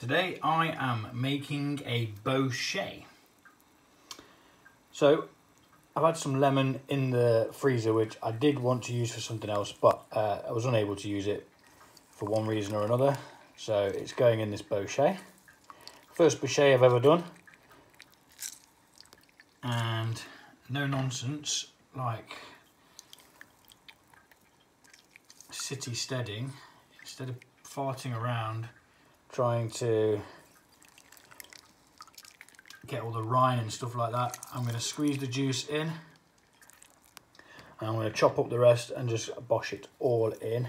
Today I am making a bochet. So I've had some lemon in the freezer which I did want to use for something else but uh, I was unable to use it for one reason or another. So it's going in this bochet. First bochet I've ever done. And no nonsense like city steading instead of farting around trying to get all the rind and stuff like that. I'm going to squeeze the juice in. And I'm going to chop up the rest and just bosh it all in.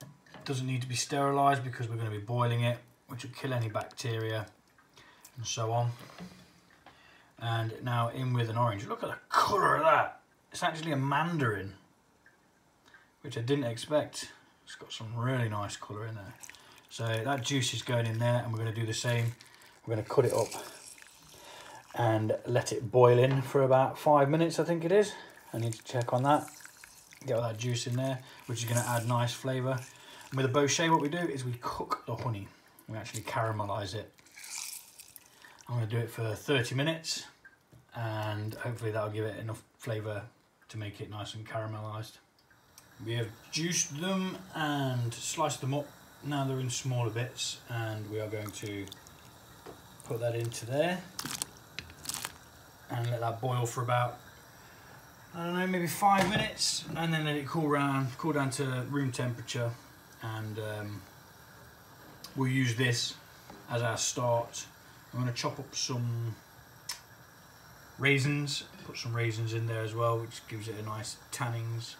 It Doesn't need to be sterilised because we're going to be boiling it, which will kill any bacteria and so on. And now in with an orange. Look at the colour of that. It's actually a mandarin, which I didn't expect. It's got some really nice colour in there. So that juice is going in there and we're going to do the same. We're going to cut it up and let it boil in for about five minutes, I think it is. I need to check on that. Get all that juice in there, which is going to add nice flavour. And with a bochet, what we do is we cook the honey. We actually caramelise it. I'm going to do it for 30 minutes and hopefully that'll give it enough flavour to make it nice and caramelised. We have juiced them and sliced them up now they're in smaller bits and we are going to put that into there and let that boil for about I don't know maybe five minutes and then let it cool down cool down to room temperature. And um, we'll use this as our start. I'm going to chop up some raisins put some raisins in there as well which gives it a nice tannings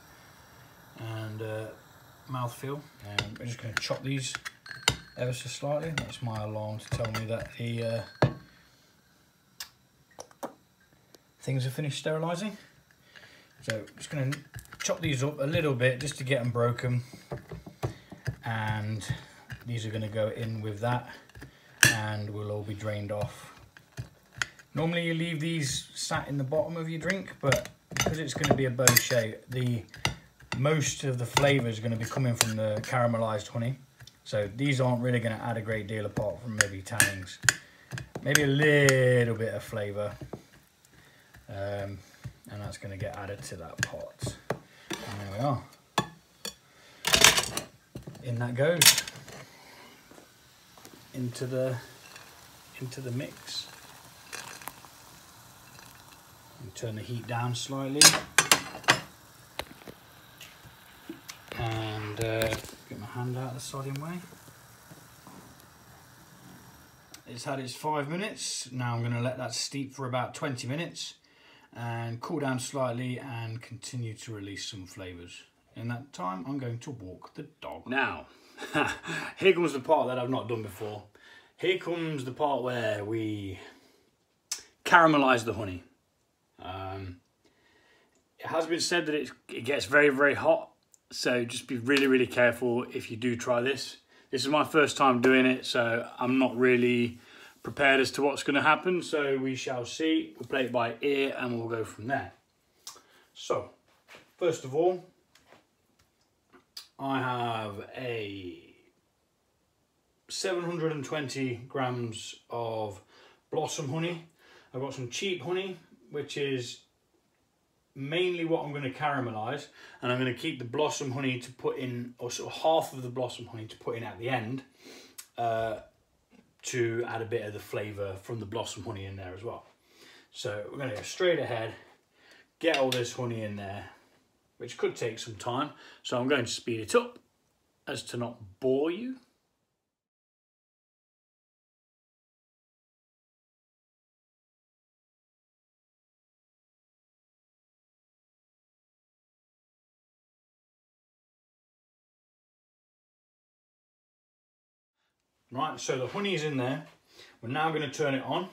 and uh, mouthfeel. And I'm just going to chop these ever so slightly. That's my alarm to tell me that the uh, things are finished sterilising. So I'm just going to chop these up a little bit just to get them broken. And these are going to go in with that and will all be drained off. Normally you leave these sat in the bottom of your drink, but because it's going to be a bochet, the most of the flavour is going to be coming from the caramelised honey. So these aren't really going to add a great deal apart from maybe tannings. Maybe a little bit of flavour. Um, and that's going to get added to that pot. And there we are. In that goes. Into the into the mix. And turn the heat down slightly. And uh, get my hand out of the sodding way. It's had its five minutes. Now I'm going to let that steep for about 20 minutes and cool down slightly and continue to release some flavours. In that time, I'm going to walk the dog. Now, here comes the part that I've not done before. Here comes the part where we caramelise the honey. Um, it has been said that it, it gets very, very hot so just be really, really careful if you do try this. This is my first time doing it, so I'm not really prepared as to what's going to happen. So we shall see. We'll play it by ear and we'll go from there. So, first of all, I have a 720 grams of blossom honey. I've got some cheap honey, which is mainly what I'm going to caramelise and I'm going to keep the blossom honey to put in or sort of half of the blossom honey to put in at the end uh, to add a bit of the flavour from the blossom honey in there as well. So we're going to go straight ahead, get all this honey in there, which could take some time. So I'm going to speed it up as to not bore you. Right, so the honey is in there. We're now going to turn it on.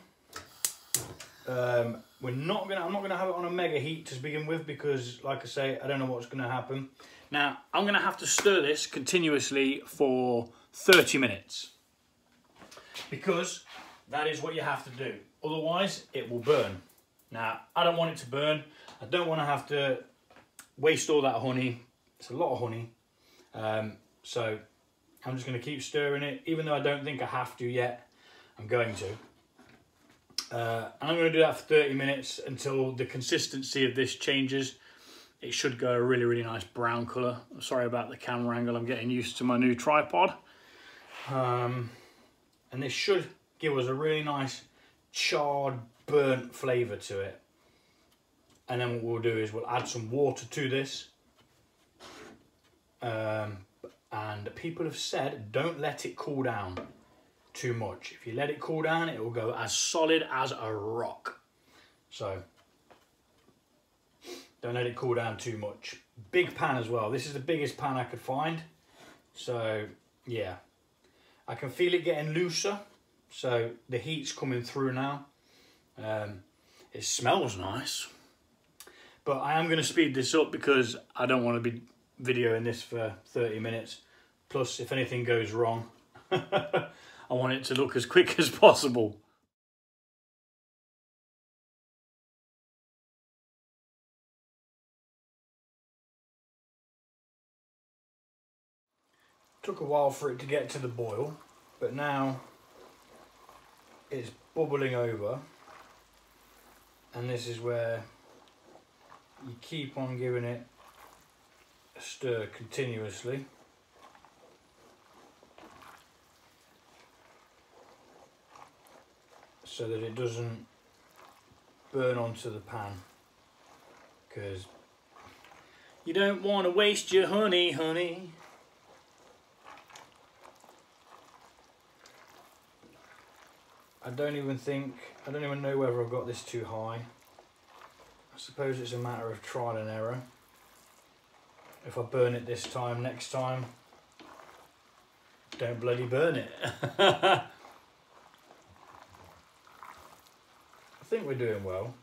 Um, we're not going to, I'm not going to have it on a mega heat to begin with because, like I say, I don't know what's going to happen. Now, I'm going to have to stir this continuously for 30 minutes because that is what you have to do. Otherwise, it will burn. Now, I don't want it to burn. I don't want to have to waste all that honey. It's a lot of honey. Um, so I'm just going to keep stirring it, even though I don't think I have to yet. I'm going to. Uh, and I'm going to do that for 30 minutes until the consistency of this changes. It should go a really, really nice brown colour. Sorry about the camera angle, I'm getting used to my new tripod. Um, and this should give us a really nice charred, burnt flavour to it. And then what we'll do is we'll add some water to this. Um, and people have said don't let it cool down too much. If you let it cool down, it will go as solid as a rock. So don't let it cool down too much. Big pan as well. This is the biggest pan I could find. So yeah, I can feel it getting looser. So the heat's coming through now. Um, it smells nice. But I am going to speed this up because I don't want to be videoing this for 30 minutes. Plus, if anything goes wrong, I want it to look as quick as possible. Took a while for it to get to the boil, but now it's bubbling over. And this is where you keep on giving it a stir continuously. So that it doesn't burn onto the pan because you don't want to waste your honey, honey. I don't even think, I don't even know whether I've got this too high. I suppose it's a matter of trial and error. If I burn it this time, next time, don't bloody burn it. think we're doing well.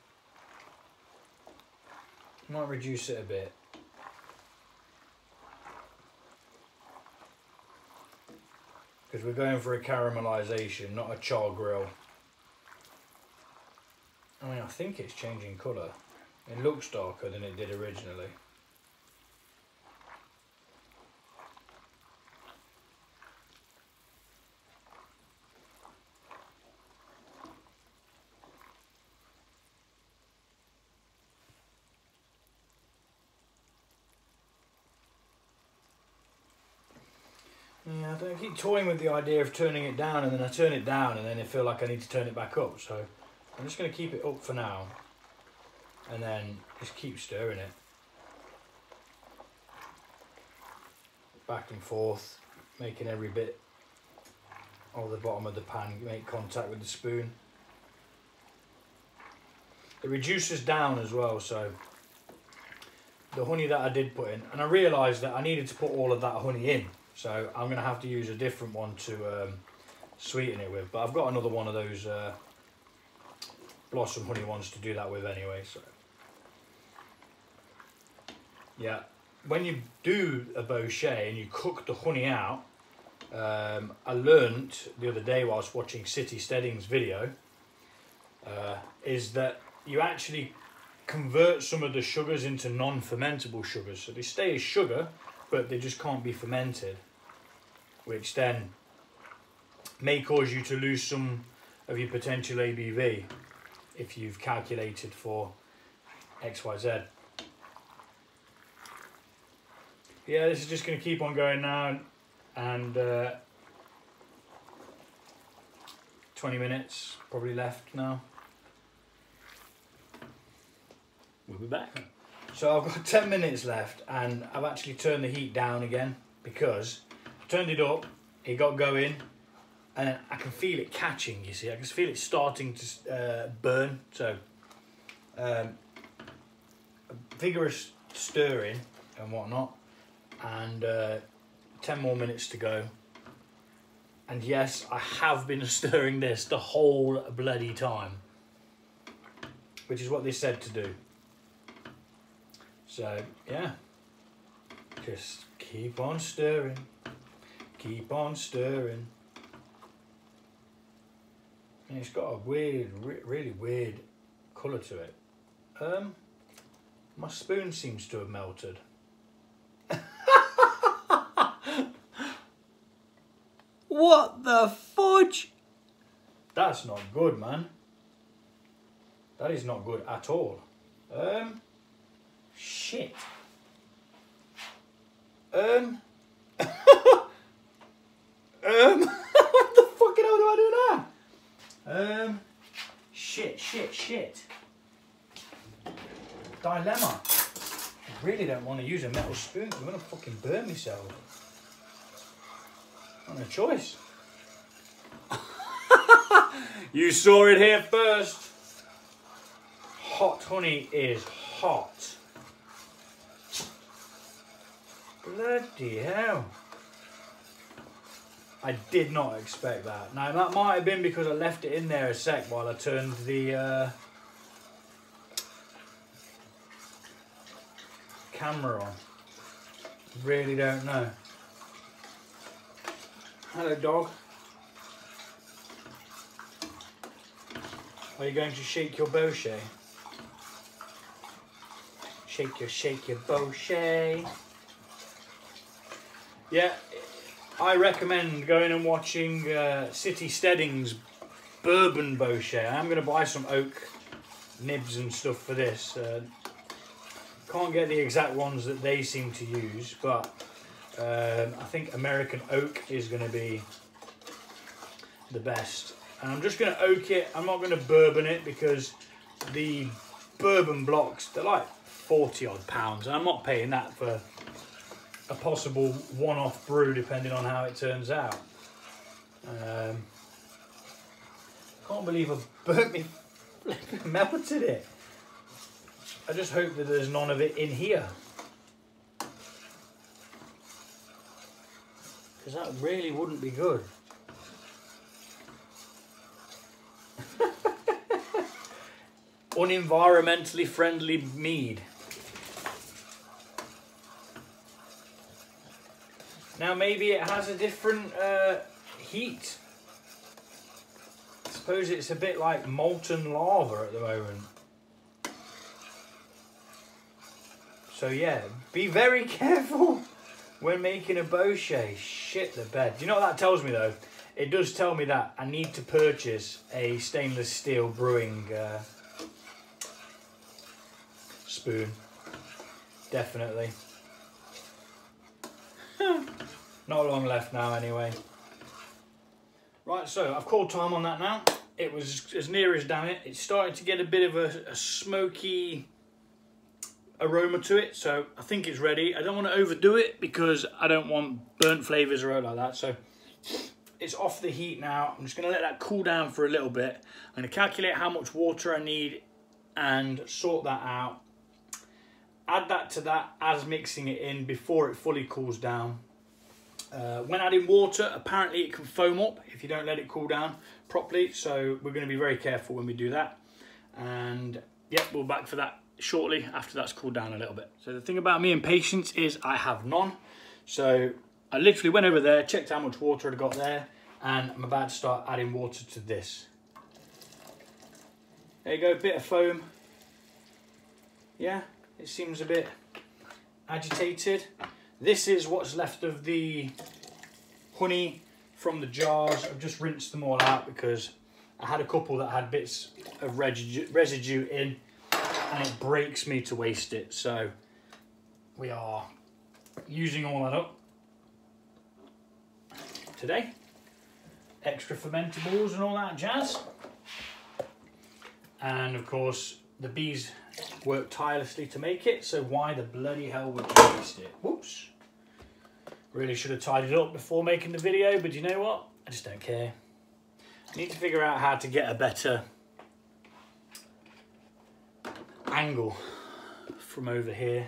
Might reduce it a bit. Because we're going for a caramelisation, not a char grill. I mean, I think it's changing colour. It looks darker than it did originally. Yeah, I don't keep toying with the idea of turning it down and then I turn it down and then I feel like I need to turn it back up. So I'm just going to keep it up for now and then just keep stirring it. Back and forth, making every bit of the bottom of the pan make contact with the spoon. It reduces down as well, so the honey that I did put in, and I realised that I needed to put all of that honey in, so I'm going to have to use a different one to um, sweeten it with, but I've got another one of those uh, blossom honey ones to do that with anyway, so yeah, when you do a bochet and you cook the honey out, um, I learned the other day whilst watching City Steading's video, uh, is that you actually convert some of the sugars into non-fermentable sugars. So they stay as sugar, but they just can't be fermented, which then may cause you to lose some of your potential ABV if you've calculated for XYZ. Yeah, this is just going to keep on going now and uh, 20 minutes probably left now. We'll be back. So I've got 10 minutes left and I've actually turned the heat down again because turned it up, it got going and I can feel it catching, you see. I can feel it starting to uh, burn. So um, vigorous stirring and whatnot and uh, 10 more minutes to go. And yes, I have been stirring this the whole bloody time, which is what they said to do. So, yeah, just keep on stirring, keep on stirring. And it's got a weird, re really weird colour to it. Um, my spoon seems to have melted. What the fudge? That's not good, man. That is not good at all. Um, shit. Um, um, what the fucking hell do I do now? Um, shit, shit, shit. Dilemma. I really don't want to use a metal spoon. I'm gonna fucking burn myself. Not a choice. you saw it here first. Hot honey is hot. Bloody hell. I did not expect that. Now that might have been because I left it in there a sec while I turned the uh, camera on. Really don't know. Hello dog. Are you going to shake your bochet? Shake your, shake your bochet. Yeah, I recommend going and watching uh, City Steading's Bourbon Bochet. I'm going to buy some oak nibs and stuff for this. Uh, can't get the exact ones that they seem to use, but um, I think American oak is going to be the best. And I'm just going to oak it. I'm not going to bourbon it because the bourbon blocks, they're like 40 odd pounds. And I'm not paying that for a possible one-off brew depending on how it turns out. Um, can't believe I've burnt me, melted it. I just hope that there's none of it in here. Because that really wouldn't be good. Unenvironmentally friendly mead. Now maybe it has a different uh, heat. I suppose it's a bit like molten lava at the moment. So yeah, be very careful when making a bochet. Shit the bed. Do you know what that tells me though? It does tell me that I need to purchase a stainless steel brewing uh, spoon. Definitely. Not long left now anyway. Right, so I've called time on that now. It was as near as damn it. It's starting to get a bit of a, a smoky aroma to it, so I think it's ready. I don't want to overdo it because I don't want burnt flavours or like that, so it's off the heat now. I'm just going to let that cool down for a little bit. I'm going to calculate how much water I need and sort that out. Add that to that as mixing it in before it fully cools down. Uh, when adding water, apparently it can foam up if you don't let it cool down properly. So we're going to be very careful when we do that. And yep, we'll back for that shortly after that's cooled down a little bit. So the thing about me and patience is I have none. So I literally went over there, checked how much water I'd got there, and I'm about to start adding water to this. There you go, bit of foam. Yeah, it seems a bit agitated. This is what's left of the honey from the jars. I've just rinsed them all out because I had a couple that had bits of residue in and it breaks me to waste it. So we are using all that up today. Extra fermentables and all that jazz. And of course, the bees work tirelessly to make it, so why the bloody hell would you waste it? Whoops. Really should have tidied it up before making the video, but you know what? I just don't care. I need to figure out how to get a better angle from over here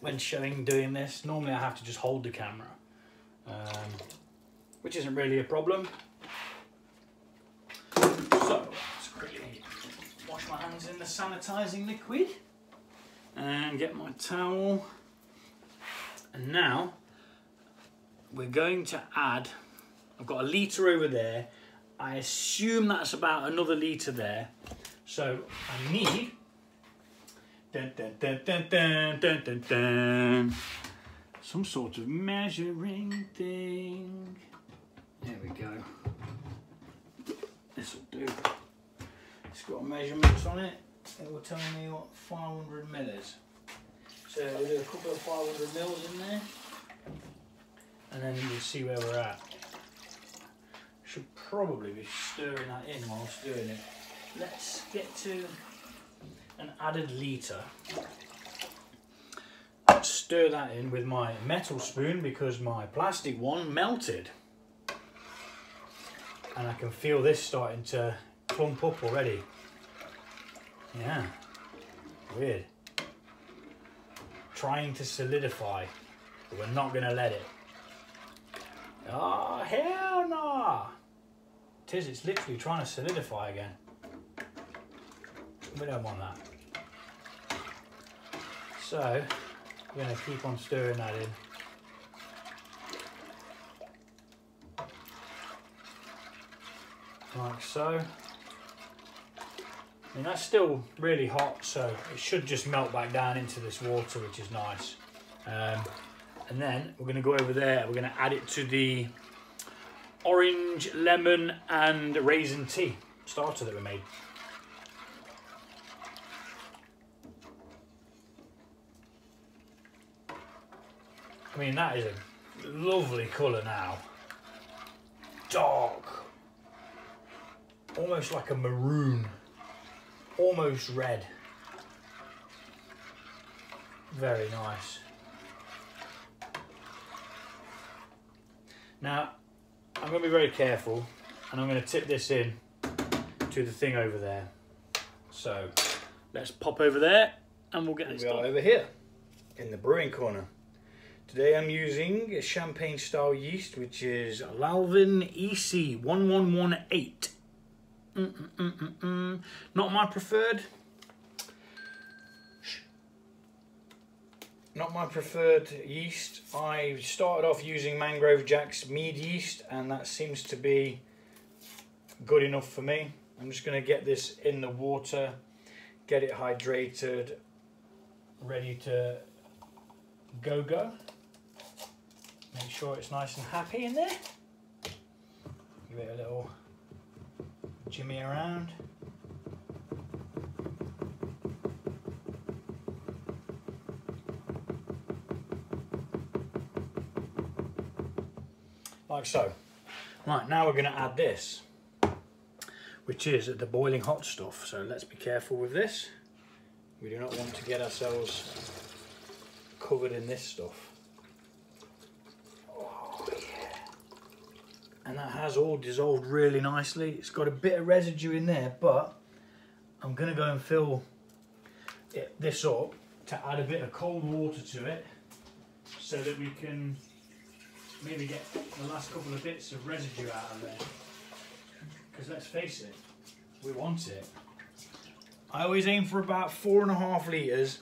when showing doing this. Normally I have to just hold the camera, um, which isn't really a problem. So, let's quickly wash my hands in the sanitizing liquid and get my towel. And now we're going to add, I've got a litre over there. I assume that's about another litre there. So I need, dun, dun, dun, some sort of measuring thing. There we go. This will do. It's got measurements on it. It will tell me what 500 mil. So we'll do a couple of 500 mils in there. And then we'll see where we're at. Should probably be stirring that in whilst doing it. Let's get to an added litre. Stir that in with my metal spoon because my plastic one melted. And I can feel this starting to clump up already. Yeah, weird. Trying to solidify, but we're not gonna let it. Oh, hell no! Tis, it's literally trying to solidify again. We don't want that. So, we're going to keep on stirring that in. Like so. I mean, that's still really hot, so it should just melt back down into this water, which is nice. Um, and then we're going to go over there, we're going to add it to the orange, lemon, and raisin tea starter that we made. I mean, that is a lovely colour now. Dark. Almost like a maroon. Almost red. Very nice. Now, I'm going to be very careful and I'm going to tip this in to the thing over there. So, let's pop over there and we'll get this done. over here in the brewing corner. Today I'm using a champagne style yeast, which is Lalvin EC 1118. Mm -mm -mm Not my preferred. Not my preferred yeast. I started off using Mangrove Jack's mead yeast, and that seems to be good enough for me. I'm just going to get this in the water, get it hydrated, ready to go go. Make sure it's nice and happy in there. Give it a little jimmy around. Like so. Right, now we're going to add this, which is the boiling hot stuff. So let's be careful with this. We do not want to get ourselves covered in this stuff. Oh, and that has all dissolved really nicely. It's got a bit of residue in there, but I'm gonna go and fill it, this up to add a bit of cold water to it so that we can maybe get the last couple of bits of residue out of there. Because let's face it, we want it. I always aim for about four and a half litres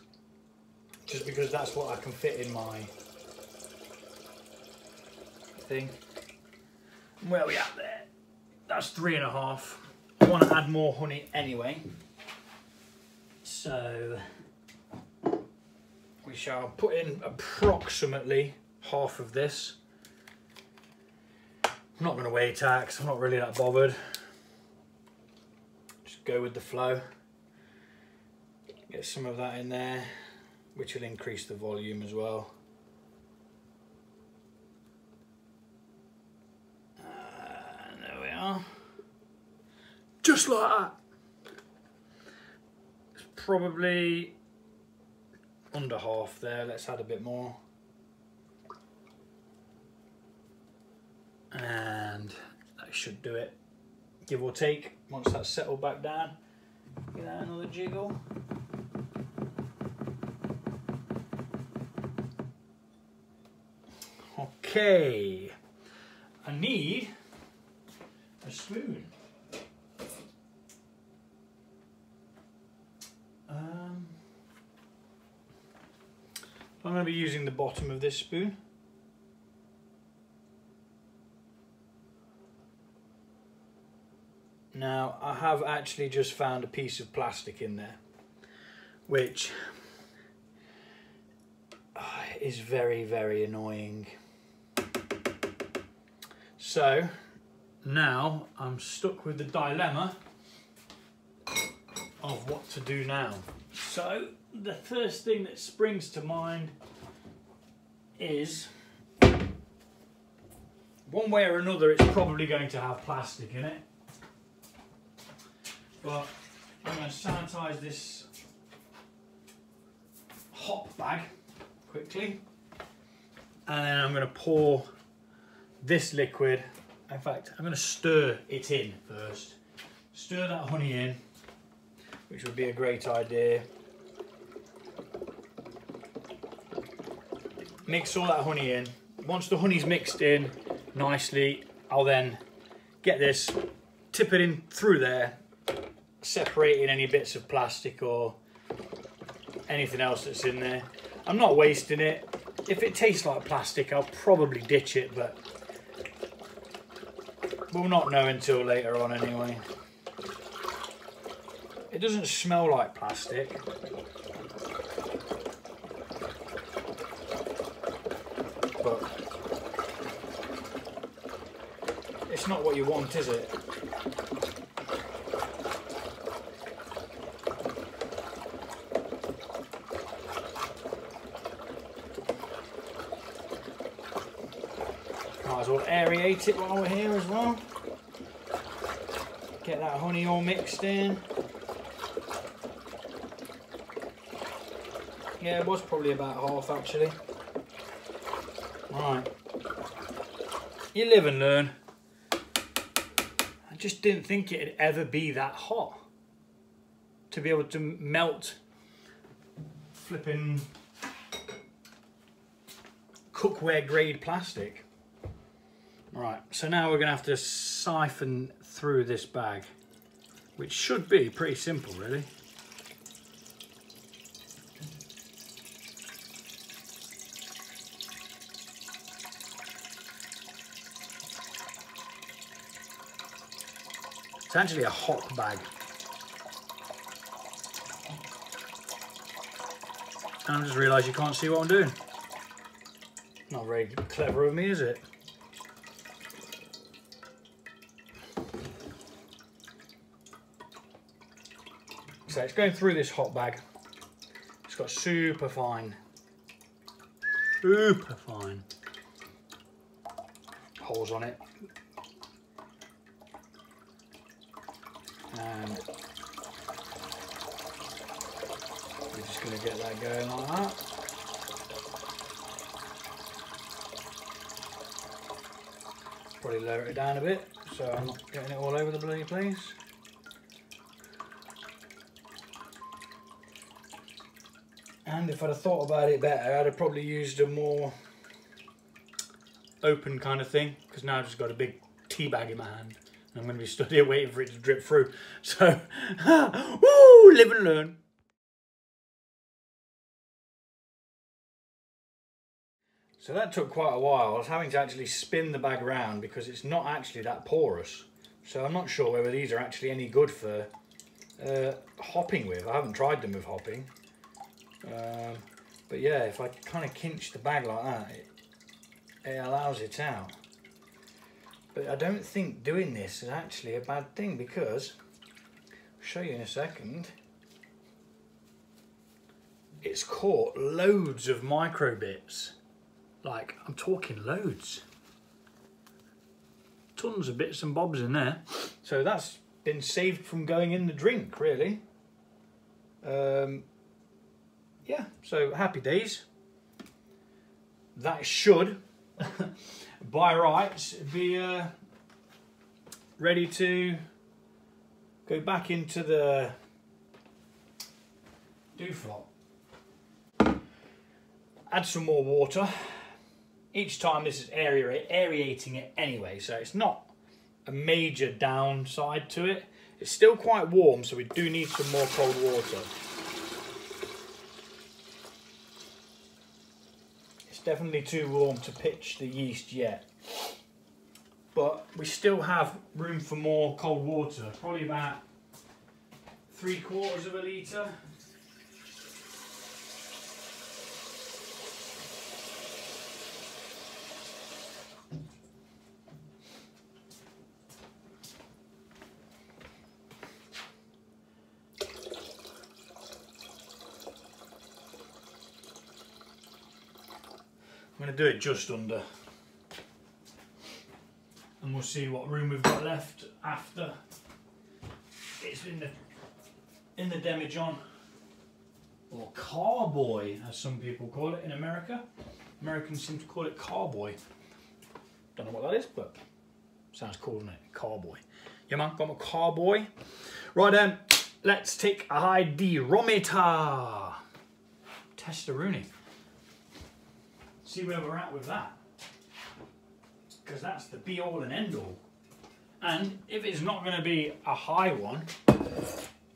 just because that's what I can fit in my thing. Where are we at there? That's three and a half. I want to add more honey anyway. So we shall put in approximately half of this. I'm not going to weigh tax, I'm not really that bothered. Just go with the flow. Get some of that in there, which will increase the volume as well. And there we are. Just like that. It's probably under half there. Let's add a bit more. And that should do it. Give or take, once that's settled back down. Give that another jiggle. Okay. I need a spoon. Um, I'm going to be using the bottom of this spoon. Now I have actually just found a piece of plastic in there which ah, is very very annoying. So now I'm stuck with the dilemma of what to do now. So the first thing that springs to mind is one way or another it's probably going to have plastic in it. But I'm going to sanitize this hop bag quickly. And then I'm going to pour this liquid. In fact I'm going to stir it in first. Stir that honey in which would be a great idea. Mix all that honey in. Once the honey's mixed in nicely I'll then get this tip it in through there separating any bits of plastic or anything else that's in there I'm not wasting it if it tastes like plastic, I'll probably ditch it, but we'll not know until later on anyway. It doesn't smell like plastic. But it's not what you want, is it? Might as aerate it while we're here as well. Get that honey all mixed in. Yeah, it was probably about half actually. Right. You live and learn. I just didn't think it'd ever be that hot. To be able to melt flipping cookware grade plastic. Right, so now we're going to have to siphon through this bag, which should be pretty simple, really. It's actually a hop bag. And I just realised you can't see what I'm doing. Not very clever of me, is it? So it's going through this hop bag. It's got super fine, super fine holes on it. And we're just going to get that going like that. Probably lower it down a bit so I'm not getting it all over the bloody place. And if I'd have thought about it better, I'd have probably used a more open kind of thing because now I've just got a big tea bag in my hand and I'm going to be stood here waiting for it to drip through. So, woo, live and learn. So that took quite a while. I was having to actually spin the bag around because it's not actually that porous. So I'm not sure whether these are actually any good for uh, hopping with. I haven't tried them with hopping. Um, but yeah, if I kind of kinch the bag like that, it, it allows it out. But I don't think doing this is actually a bad thing because, I'll show you in a second, it's caught loads of micro bits. Like, I'm talking loads. Tons of bits and bobs in there. So that's been saved from going in the drink, really. Um, yeah, so happy days. That should, by rights, be uh, ready to go back into the dooflop. Add some more water. Each time this is aerating it anyway, so it's not a major downside to it. It's still quite warm, so we do need some more cold water. Definitely too warm to pitch the yeast yet. But we still have room for more cold water, probably about three quarters of a litre. Going to do it just under. And we'll see what room we've got left after it's in the in the demijohn or carboy as some people call it in America. Americans seem to call it carboy. Don't know what that is, but sounds cool, doesn't it? Carboy. Yeah man, got my carboy. Right then, let's take a hydrometer. Test a Rooney. See where we're at with that. Because that's the be all and end all. And if it's not going to be a high one,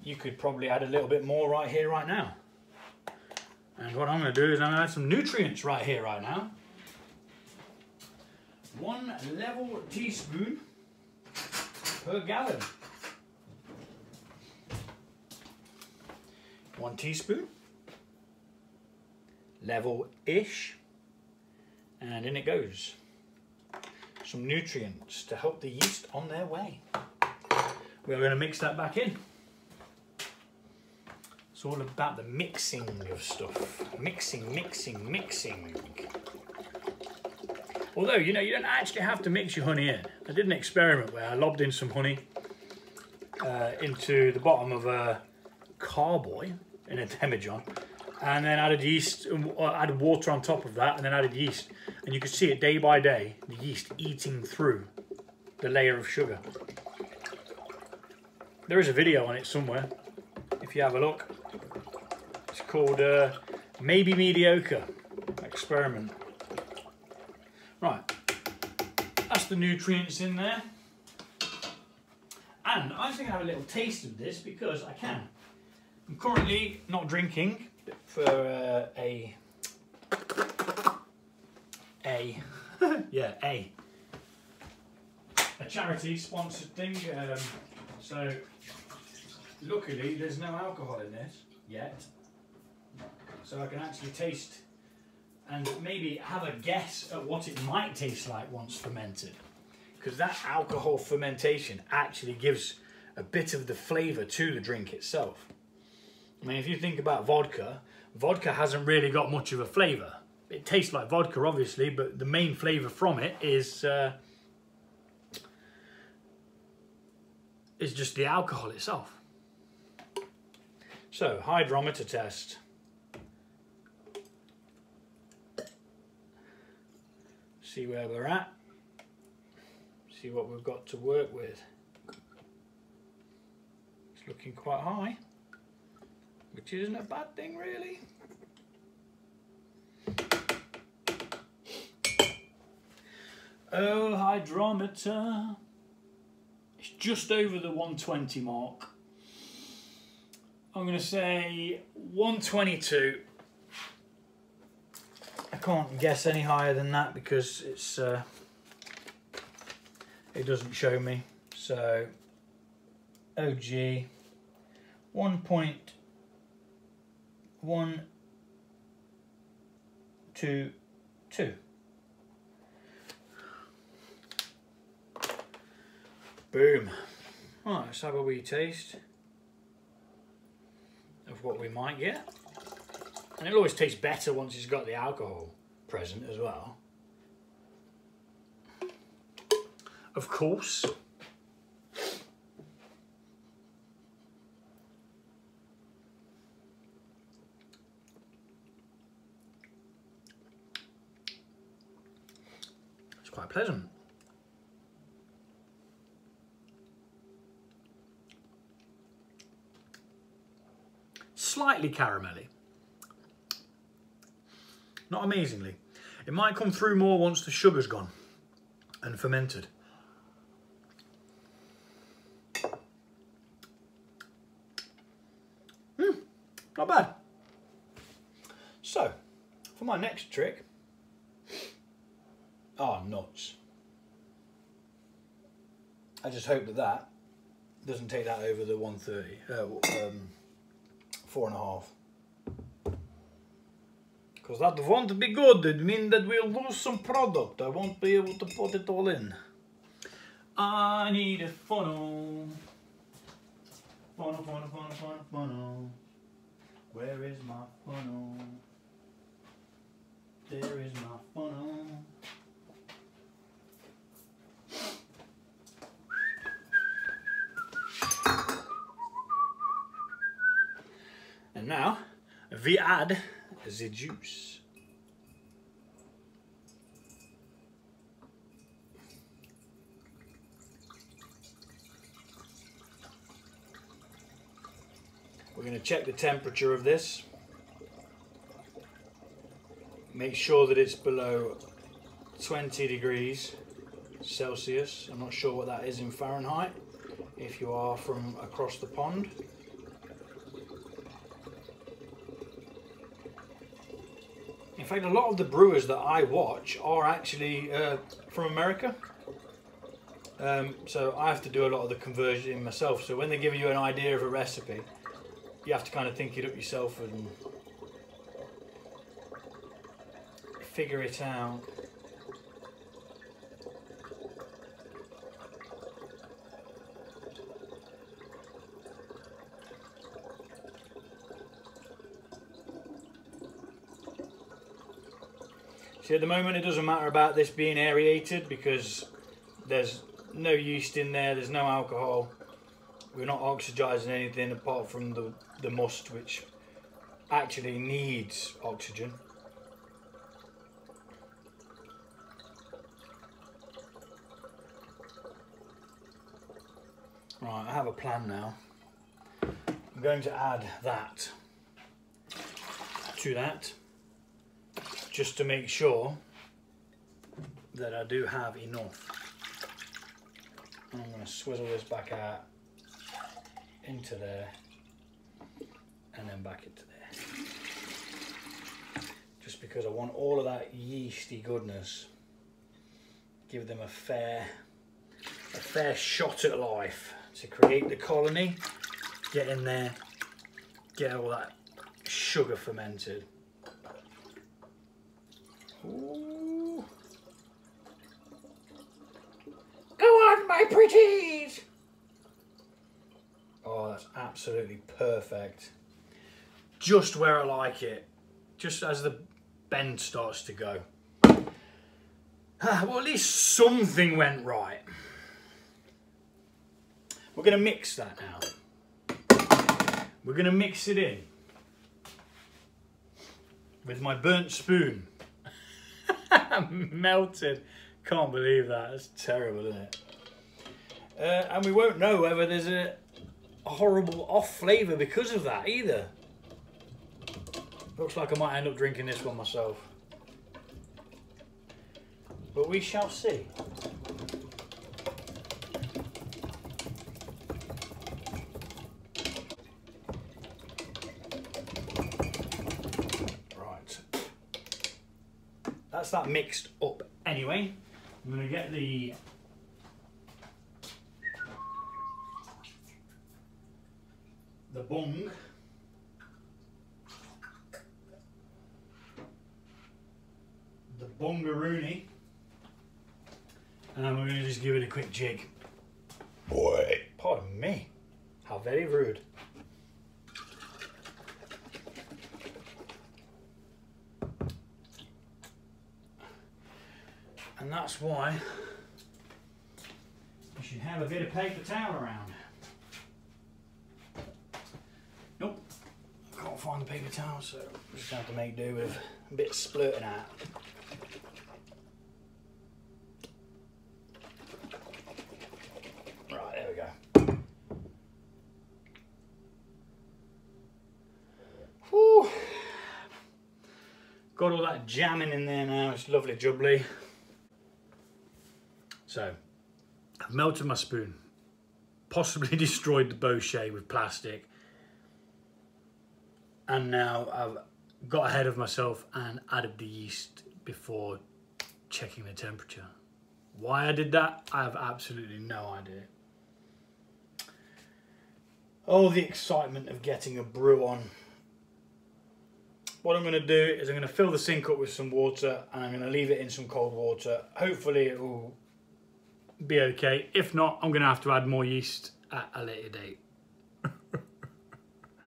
you could probably add a little bit more right here, right now. And what I'm going to do is I'm going to add some nutrients right here, right now. One level teaspoon per gallon. One teaspoon. Level-ish. And in it goes. Some nutrients to help the yeast on their way. We're going to mix that back in. It's all about the mixing of stuff. Mixing, mixing, mixing. Although, you know, you don't actually have to mix your honey in. I did an experiment where I lobbed in some honey uh, into the bottom of a carboy in a demijohn and then added yeast, uh, added water on top of that and then added yeast. And you could see it day by day, the yeast eating through the layer of sugar. There is a video on it somewhere, if you have a look. It's called uh, Maybe Mediocre Experiment. Right, that's the nutrients in there. And I think I have a little taste of this because I can. I'm currently not drinking for uh, a a yeah a a charity sponsored thing. Um, so luckily there's no alcohol in this yet, so I can actually taste and maybe have a guess at what it might taste like once fermented. Because that alcohol fermentation actually gives a bit of the flavour to the drink itself. I mean, if you think about vodka, vodka hasn't really got much of a flavour. It tastes like vodka, obviously, but the main flavour from it is uh, is just the alcohol itself. So, hydrometer test. See where we're at. See what we've got to work with. It's looking quite high which isn't a bad thing really. Oh, hydrometer. It's just over the 120 mark. I'm going to say 122. I can't guess any higher than that because it's uh, it doesn't show me. So OG 1 one, two, two. Boom. Right, let's have a wee taste of what we might get. And it always tastes better once it's got the alcohol present as well. Of course. quite pleasant. Slightly caramelly. Not amazingly. It might come through more once the sugar's gone and fermented. Hmm, not bad. So, for my next trick, Oh, nuts. I just hope that that doesn't take that over the 130, uh, um, four and a half. Because that won't be good, it means that we'll lose some product. I won't be able to put it all in. I need a funnel. Funnel, funnel, funnel, funnel, funnel. Where is my funnel? there is my funnel. And now we add the juice. We're going to check the temperature of this. Make sure that it's below 20 degrees Celsius. I'm not sure what that is in Fahrenheit if you are from across the pond. Fact, a lot of the brewers that I watch are actually uh, from America. Um, so I have to do a lot of the conversion myself. So when they give you an idea of a recipe, you have to kind of think it up yourself and figure it out. See, at the moment it doesn't matter about this being aerated because there's no yeast in there, there's no alcohol. We're not oxygising anything apart from the, the must, which actually needs oxygen. Right, I have a plan now. I'm going to add that to that just to make sure that I do have enough. I'm going to swizzle this back out into there and then back into there. Just because I want all of that yeasty goodness, give them a fair, a fair shot at life to create the colony, get in there, get all that sugar fermented. Go on, my pretties! Oh, that's absolutely perfect. Just where I like it. Just as the bend starts to go. well, at least something went right. We're going to mix that now. We're going to mix it in with my burnt spoon. Melted. Can't believe that. That's terrible, isn't it? Uh, and we won't know whether there's a, a horrible off flavour because of that either. Looks like I might end up drinking this one myself. But we shall see. Right. That's that mixed up anyway. I'm going to get the the bung the bungaroony and we're going to just give it a quick jig. Boy. Pardon me. How very rude. And that's why you should have a bit of paper towel around. Nope, can't find the paper towel, so just have to make do with a bit splurting out. Right, there we go. Whew. Got all that jamming in there now, it's lovely jubbly. So, melted my spoon, possibly destroyed the bochet with plastic, and now I've got ahead of myself and added the yeast before checking the temperature. Why I did that, I have absolutely no idea. Oh, the excitement of getting a brew on. What I'm going to do is I'm going to fill the sink up with some water and I'm going to leave it in some cold water. Hopefully it will be okay. If not, I'm going to have to add more yeast at a later date.